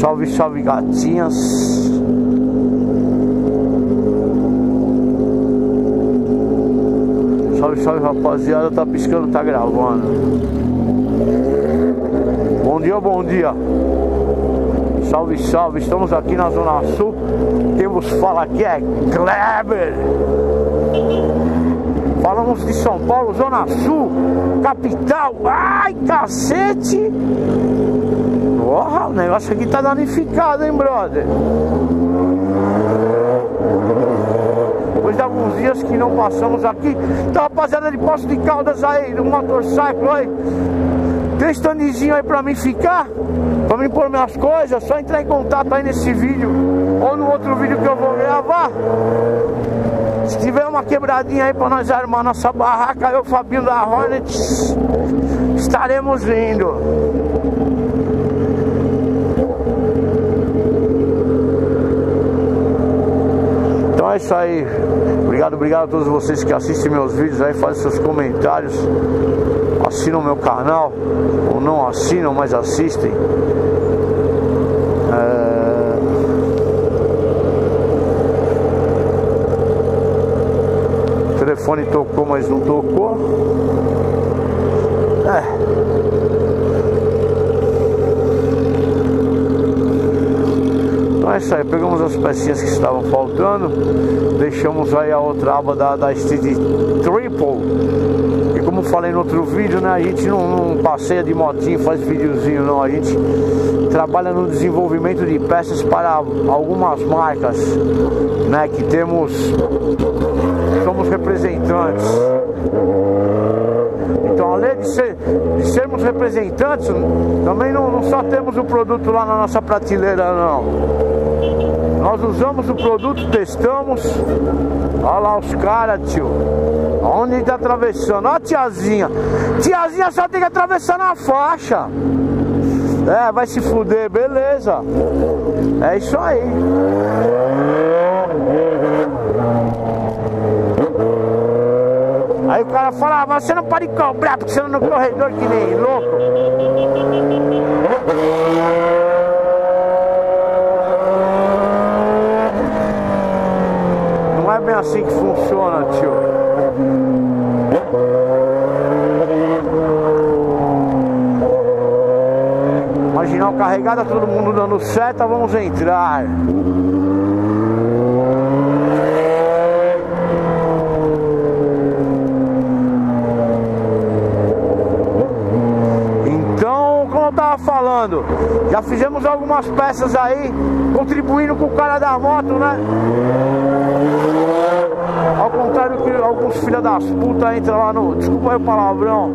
Salve, salve gatinhas. Salve, salve rapaziada, tá piscando, tá gravando. Bom dia, bom dia. Salve, salve, estamos aqui na Zona Sul. Quem vos fala aqui é Kleber. Falamos de São Paulo, Zona Sul, capital. Ai, cacete! Porra, o negócio aqui tá danificado, hein, brother? Depois de alguns dias que não passamos aqui, tá rapaziada de Poço de Caldas aí, do motorcycle aí. Tem standzinho aí pra mim ficar? Pra mim pôr minhas coisas? Só entrar em contato aí nesse vídeo ou no outro vídeo que eu vou gravar. Tiver uma quebradinha aí pra nós armar nossa barraca, eu, Fabinho da Hornets, estaremos indo. Então é isso aí. Obrigado, obrigado a todos vocês que assistem meus vídeos aí, fazem seus comentários, assinam meu canal, ou não assinam, mas assistem. Telefone tocou, mas não tocou. É. Então é isso aí, pegamos as pecinhas que estavam faltando, deixamos aí a outra aba da, da Street Triple. E como falei no outro vídeo, né, a gente não, não passeia de motinho, faz videozinho não, a gente trabalha no desenvolvimento de peças para algumas marcas, né, que temos somos representantes. Então, além de, ser, de sermos representantes, também não, não, só temos o produto lá na nossa prateleira, não. Nós usamos o produto, testamos. Olha lá os caras, tio. Onde ele tá atravessando? Olha a tiazinha. Tiazinha só tem que atravessar na faixa. É, vai se fuder, beleza. É isso aí. O cara fala, mas você não pode cobrar porque você não no corredor que nem louco. Não é bem assim que funciona, tio. Marginal carregada, todo mundo dando seta, vamos entrar. Falando. Já fizemos algumas peças aí, contribuindo com o cara da moto, né? Ao contrário que alguns filha das putas entram lá no. Desculpa aí o palavrão.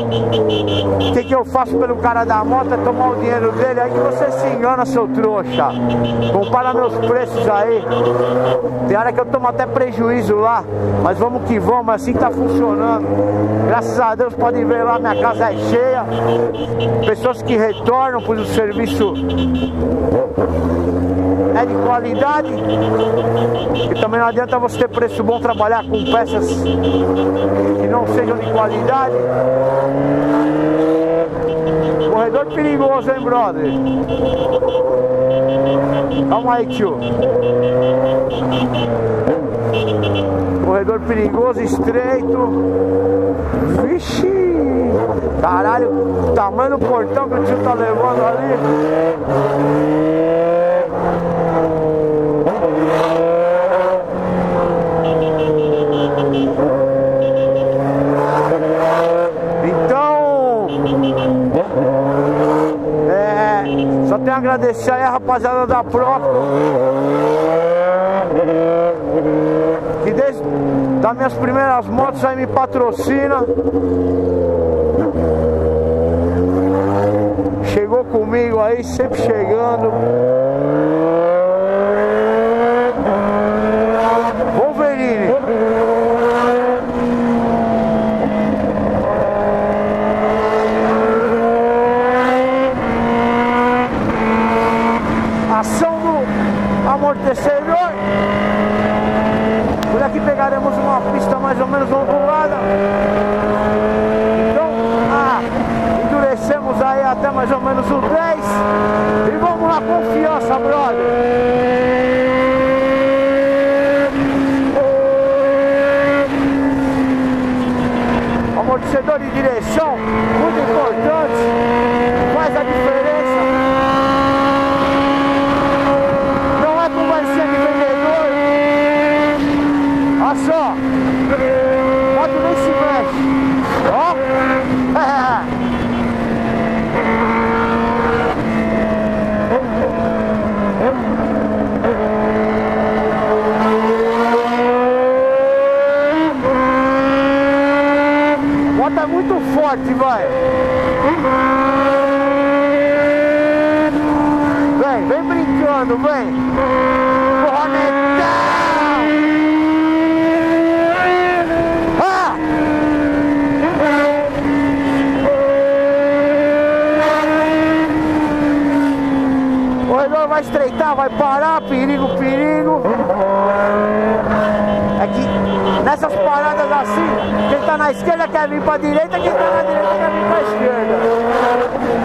O que, que eu faço pelo cara da moto é tomar o dinheiro dele, aí que você se engana, seu trouxa. Compara meus preços aí. Tem hora que eu tomo até prejuízo lá, mas vamos que vamos, assim tá funcionando. Graças a Deus podem ver lá, minha casa é cheia. Pessoas que retornam, pois o serviço é de qualidade. E também não adianta você ter preço bom trabalhar com peças que não sejam de qualidade. Corredor perigoso, hein, brother? Calma aí, tio. Corredor perigoso, estreito. Vixe! Caralho, tamanho do portão que o tio tá levando ali. Tenho agradecer aí a rapaziada da Pro. Que desde das minhas primeiras motos aí me patrocina. Chegou comigo aí, sempre chegando mais ou menos uma pulada Então, ah, endurecemos aí até mais ou menos o 10. E vamos na confiança, brother. amortecedor de direção vai estreitar, vai parar, perigo, perigo. É que nessas paradas assim, quem tá na esquerda quer vir pra direita, quem tá na direita quer vir pra esquerda.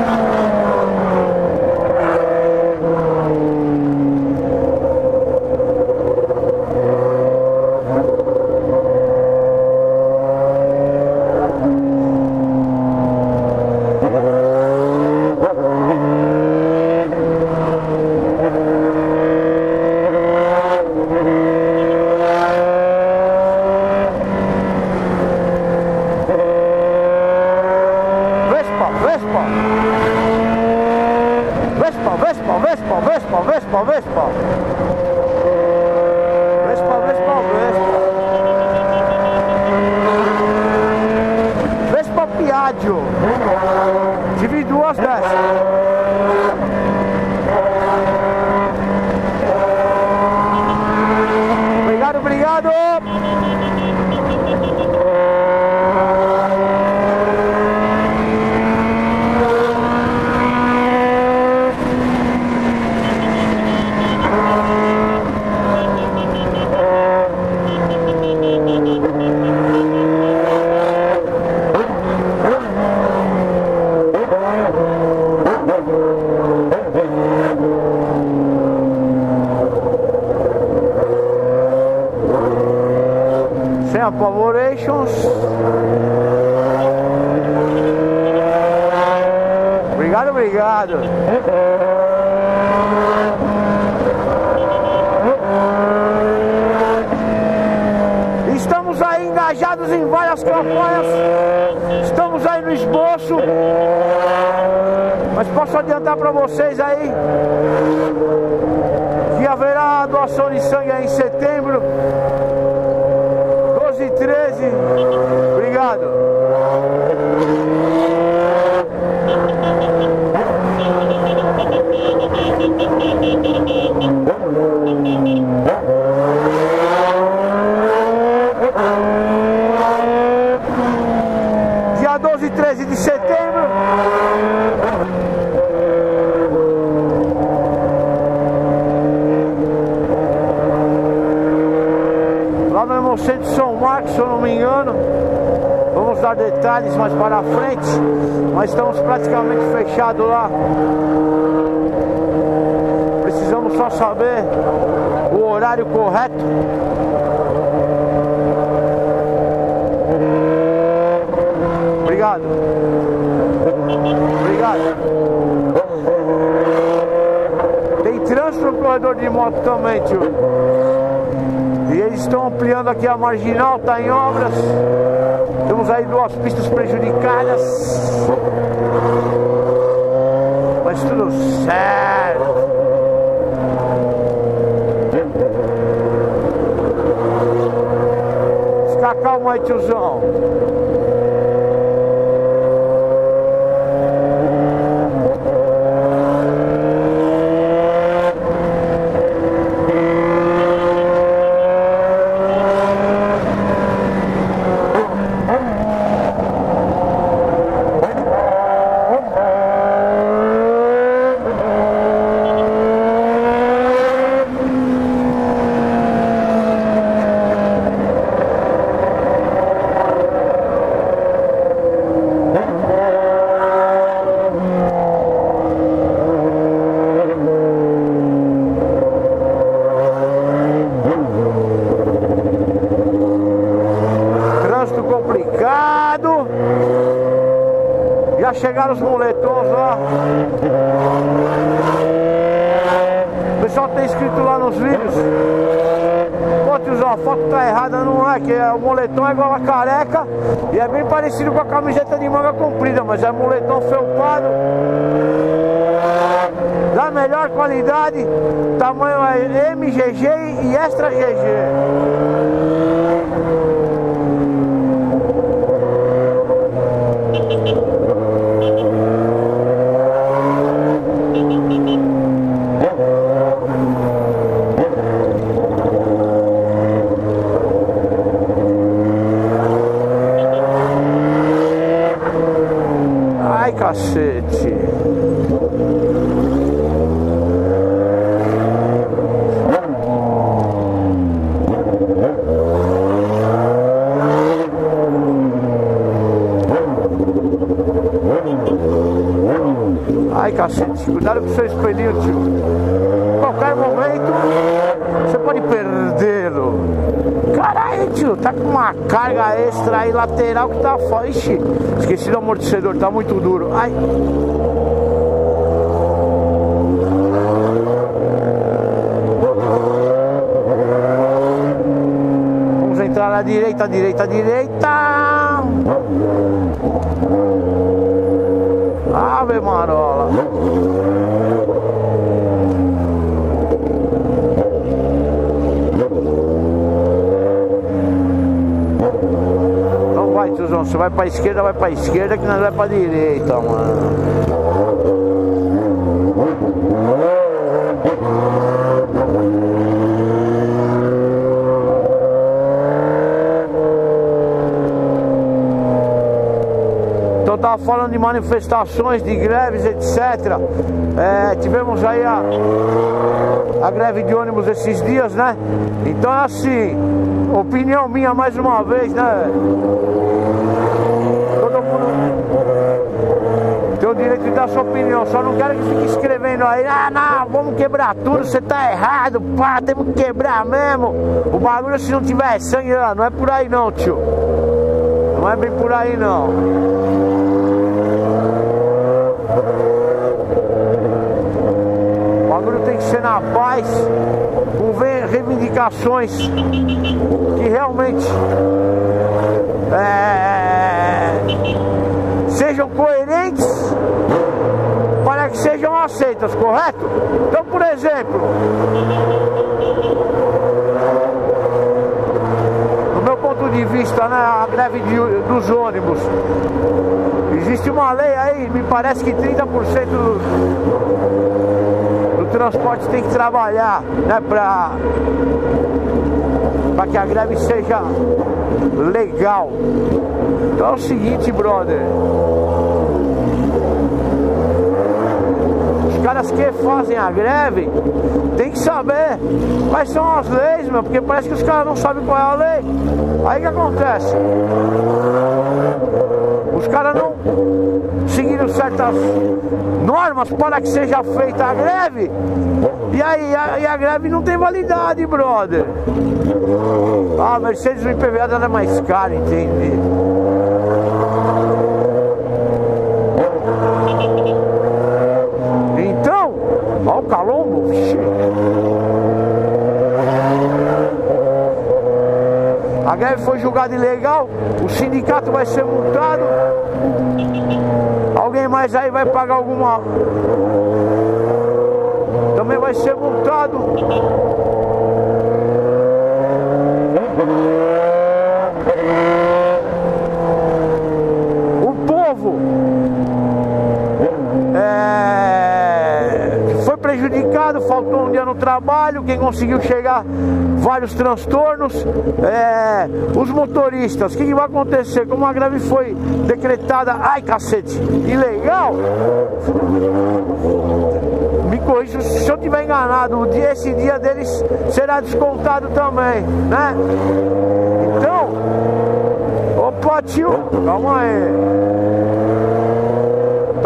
Vespa, Vespa. Vespa, Vespa, Vespa, Vespa, Vespa, Vespa. Vespa, Vespa, Piaggio. Tive duas dessas. Obrigado, obrigado. Sem apavorations. Obrigado. Estamos aí engajados em várias campanhas. Estamos aí no esboço. Mas posso adiantar para vocês aí que haverá doação de sangue em setembro. 12 e 13. Obrigado. Dia 12 e 13 de setembro. Lá no Hemocentro de São Marcos, se eu não me engano. Vamos dar detalhes mais para frente. Mas estamos praticamente fechados lá. Precisamos só saber o horário correto. Obrigado. Obrigado. Tem trânsito no corredor de moto também, tio. E eles estão ampliando aqui a marginal, está em obras. Temos aí duas pistas prejudicadas. Mas tudo certo. Fica calmo aí, tiozão. Tem escrito lá nos vídeos. Pô, tiozão, a foto tá errada, não é? Que é, o moletom é igual a careca e é bem parecido com a camiseta de manga comprida, mas é moletom felpado da melhor qualidade, tamanho é MGG e Extra GG. Ai, cacete. Ai, cacete, cuidado com o seu espelhinho, tio. Qualquer momento, você pode perdê-lo. Caralho, tio, tá com uma carga extra aí lateral que tá foda. Ixi, esqueci do amortecedor, tá muito duro. Ai. Vamos entrar na direita, direita, direita. Você vai pra esquerda, vai pra esquerda, que nós vai pra direita, mano. Então tava falando de manifestações, de greves, etc. É, tivemos aí a, a greve de ônibus esses dias, né? Então assim, opinião minha mais uma vez, né? O direito de dar sua opinião, só não quero que fique escrevendo aí, ah não, vamos quebrar tudo, você tá errado, pá, temos que quebrar mesmo. O bagulho se não tiver sangue, não é por aí não, tio. Não é bem por aí não. O bagulho tem que ser na paz, com reivindicações que realmente é, sejam coerentes para que correto? Então, por exemplo, do meu ponto de vista, né, a greve de- dos ônibus, existe uma lei aí, me parece que 30% do, do transporte tem que trabalhar, né, para para que a greve seja legal. Então é o seguinte, brother. Caras que fazem a greve tem que saber quais são as leis, meu, porque parece que os caras não sabem qual é a lei. Aí que acontece? Os caras não seguiram certas normas para que seja feita a greve. E aí a, e a greve não tem validade, brother. Ah, Mercedes no IPVA ela é mais cara, entende? Então, ó o calombo, vixi. A greve foi julgada ilegal, o sindicato vai ser multado. Alguém mais aí vai pagar alguma. Também vai ser multado. O povo é, foi faltou um dia no trabalho, quem conseguiu chegar, vários transtornos. É, os motoristas, o que, que vai acontecer? Como a greve foi decretada, ai cacete, ilegal, me corrija se eu estiver enganado, esse dia deles será descontado também, né? Então, opa tio, calma aí.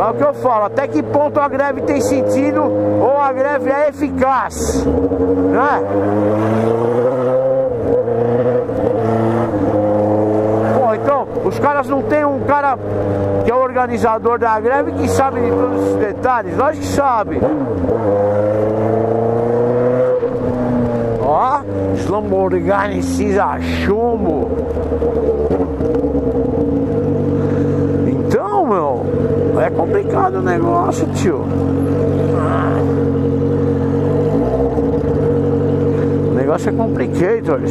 É o que eu falo, até que ponto a greve tem sentido ou a greve é eficaz, né? Bom, então, Os caras não tem um cara que é o organizador da greve que sabe de todos esses detalhes? Lógico que sabe. Ó, Lamborghini cinza chumbo. Então, meu, é complicado o negócio, tio. O negócio é complicado.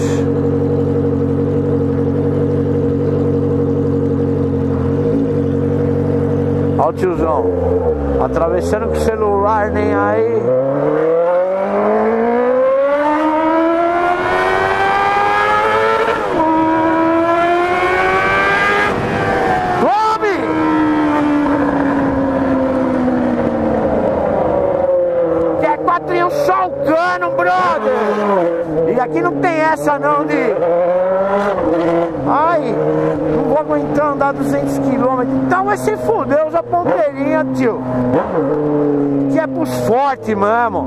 Olha o tiozão Atravessando com o celular, nem aí só o cano, brother. E aqui não tem essa não de... Ai, não vou aguentar andar 200 km. Então vai se fuder, usa ponteirinha, tio. Que é pros fortes mesmo.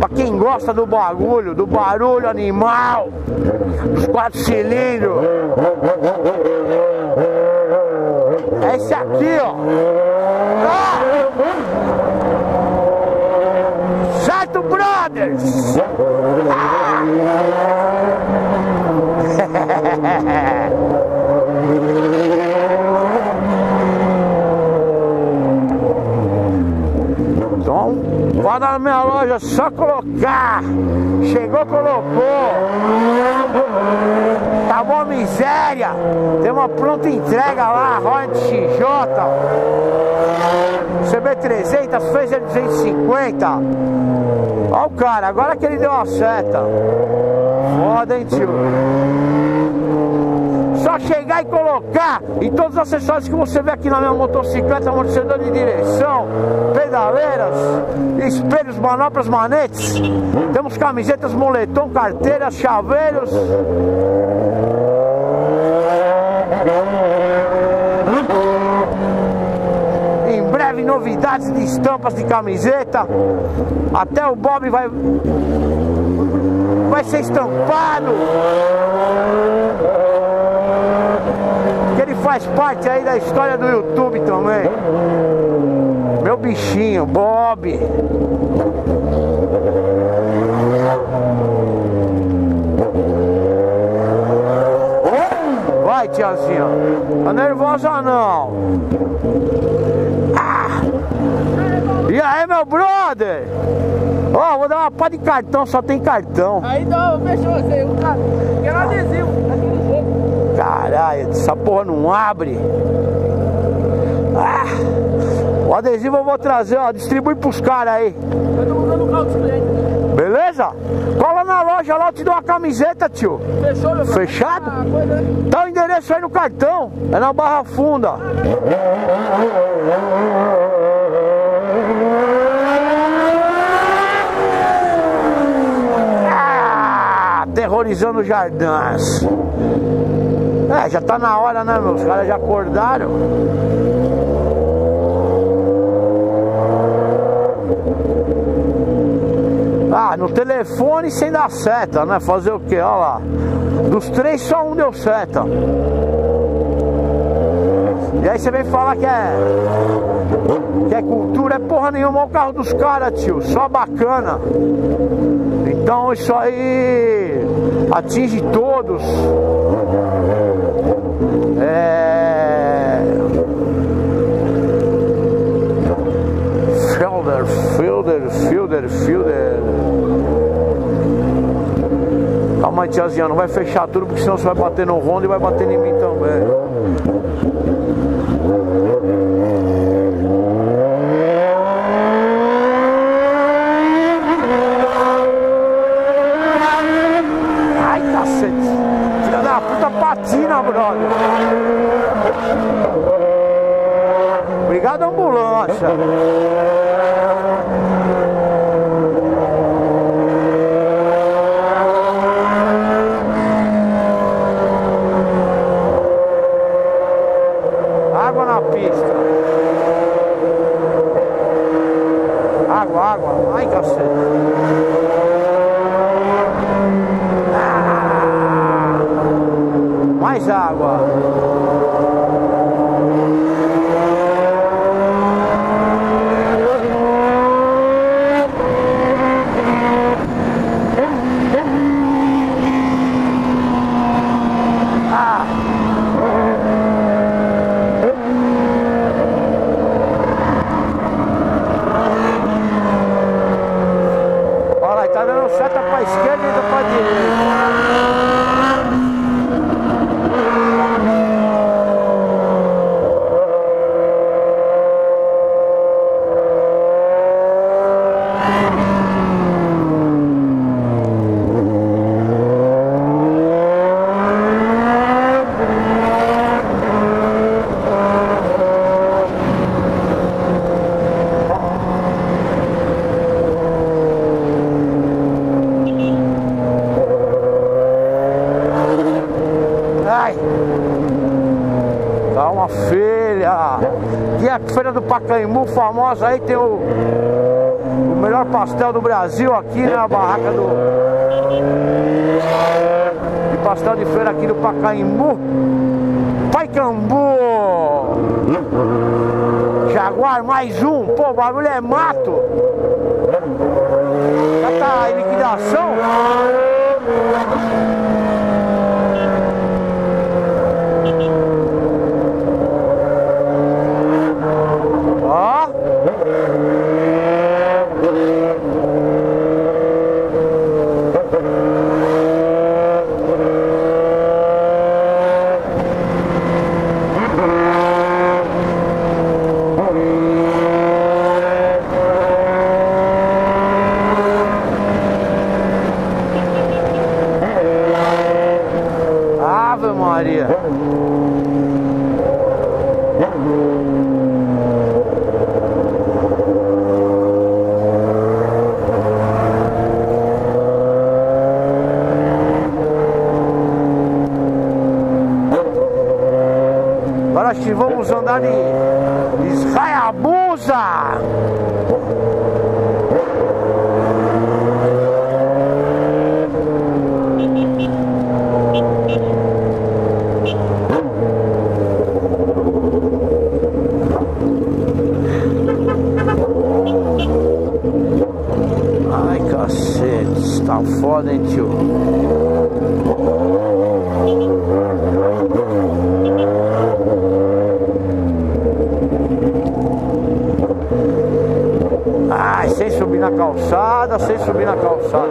Pra quem gosta do bagulho, do barulho animal. Dos quatro cilindros. É esse aqui, ó. Ah! Certo, brothers? Então, na minha loja, só colocar. Chegou, colocou. Tá bom, miséria. Tem uma pronta entrega lá, Hornet XJ. CB300, Phaser 250. Ó o cara, agora que ele deu a seta. Foda, hein, tio? Só chegar e colocar e todos os acessórios que você vê aqui na minha motocicleta, amortecedor de direção, pedaleiras, espelhos, manoplas, manetes. Temos camisetas, moletom, carteiras, chaveiros. Novidades de estampas de camiseta. Até o Bob vai vai ser estampado. Faz parte aí da história do YouTube também. Meu bichinho, Bob. Vai, tiazinha. Tá nervosa não. Ah. E aí, meu brother? Ó, oh, vou dar uma pá de cartão, só tem cartão. Aí então, fechou você. O cara, quero adesivo, daquele jeito. Caralho, essa porra não abre. Ah, o adesivo eu vou trazer, ó. Distribui pros caras aí. Eu tô o carro dos clientes. Beleza? Cola na loja lá, eu te dou uma camiseta, tio. Fechou, meu Fechado? Ah, né? Tá o endereço aí no cartão. É na Barra Funda. Ah, aterrorizando os jardins. É, já tá na hora, né, meus caras já acordaram. Ah, no telefone sem dar seta, né? Fazer o que? Olha lá. Dos três, só um deu seta. E aí você vem falar que é. Que é cultura, é porra nenhuma. Olha o carro dos caras, tio. Só bacana. Então isso aí atinge todos. É. Fielder, Fielder, Fielder, Fielder. Calma aí, tiazinha, não vai fechar tudo, porque senão você vai bater no rondo e vai bater em mim também. Ai, cacete. Filha da puta Obrigado, ambulância. Água na pista. Água, água. Ai, cacete. Ah, mais água. filha. E a feira do Pacaembu, famosa aí, tem o, o melhor pastel do Brasil aqui, né? A barraca do. De pastel de feira aqui do Pacaembu. Paicambu! Jaguar mais um, pô, o bagulho é mato. Já tá em liquidação. Vamos andar de Israiabusa. Ai, cacete, tá foda, hein, tio? sem subir na calçada, sem subir na calçada.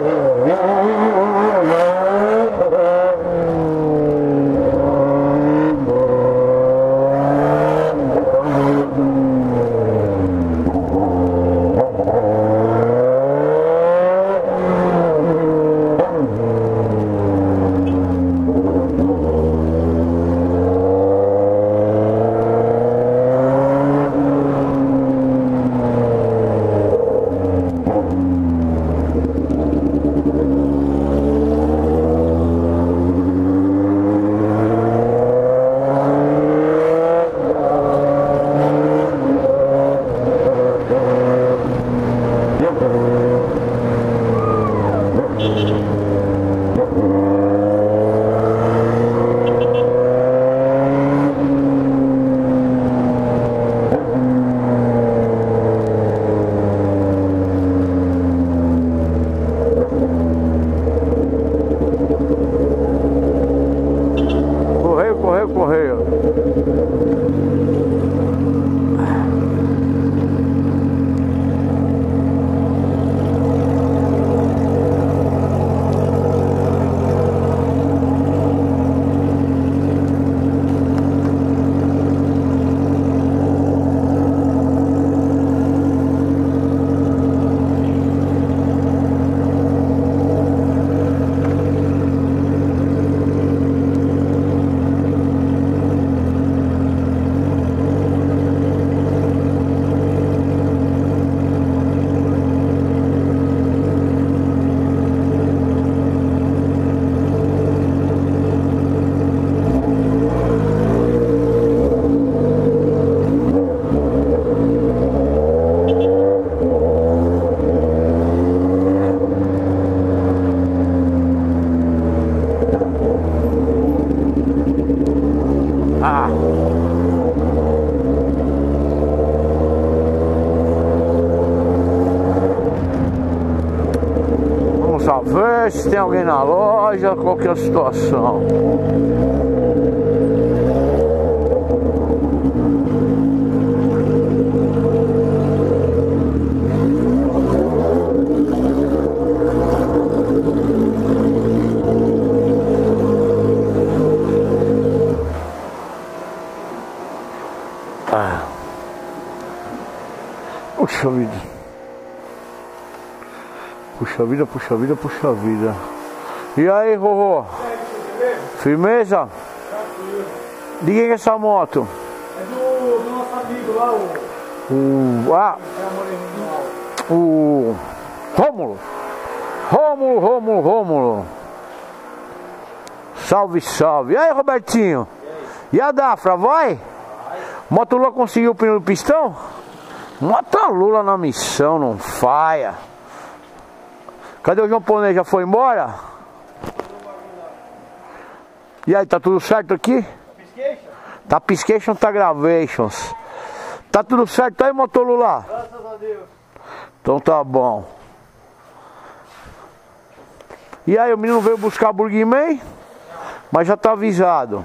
Alguém na loja, qual que a situação. Ah. Puxa vida. Puxa vida, puxa vida, puxa vida. E aí, vovô? Firmeza? De quem é essa moto? É do, do nosso amigo lá, o. O. Ah! O. Rômulo! Rômulo, Rômulo, Rômulo! Salve, salve! E aí, Robertinho? E a Dafra, vai? Motolula conseguiu o pneu do pistão? Motolula na missão, não faia. Cadê o japonês? Já foi embora? E aí, tá tudo certo aqui? Tá piscation, tá gravations. Tá tudo certo aí, Motolula? Graças a Deus. Então tá bom. E aí, o menino veio buscar Burguiman, mas já tá avisado.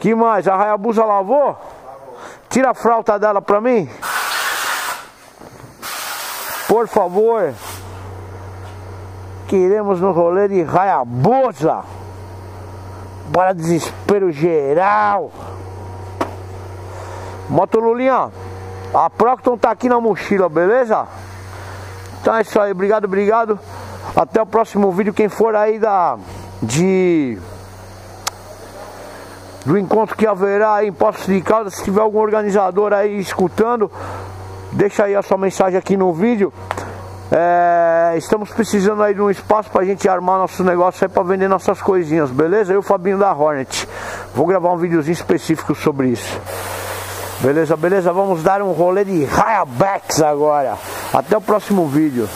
Que mais? A Hayabusa lavou? Tira a fralta dela pra mim. Por favor. Queremos no rolê de Hayabusa. Para desespero geral. Moto Lulinha, a Procton tá aqui na mochila, beleza? Então é isso aí, obrigado, obrigado. Até o próximo vídeo. Quem for aí da de do encontro que haverá em Poços de Caldas, se tiver algum organizador aí escutando, deixa aí a sua mensagem aqui no vídeo. É, estamos precisando aí de um espaço pra gente armar nosso negócio aí pra vender nossas coisinhas, beleza? Eu, Fabinho da Hornet. Vou gravar um videozinho específico sobre isso. Beleza, beleza? Vamos dar um rolê de Hayabacks agora. Até o próximo vídeo.